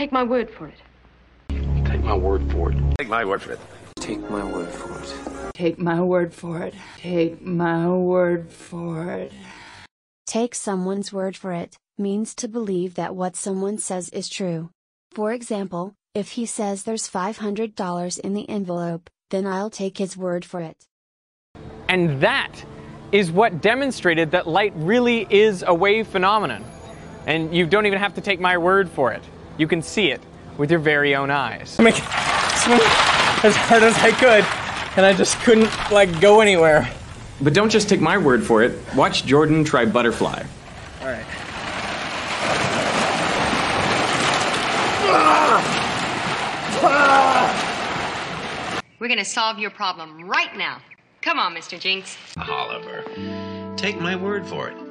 Take my word for it. Take my word for it. Take my word for it. Take my word for it. Take my word for it. Take my word for it. Take someone's word for it means to believe that what someone says is true. For example, if he says there's $500 in the envelope, then I'll take his word for it. And that is what demonstrated that light really is a wave phenomenon. And you don't even have to take my word for it. You can see it with your very own eyes. I mean, swim as hard as I could, and I just couldn't like go anywhere. But don't just take my word for it. Watch Jordan try butterfly. All right. We're gonna solve your problem right now. Come on, Mr. Jinx. Oliver, take my word for it.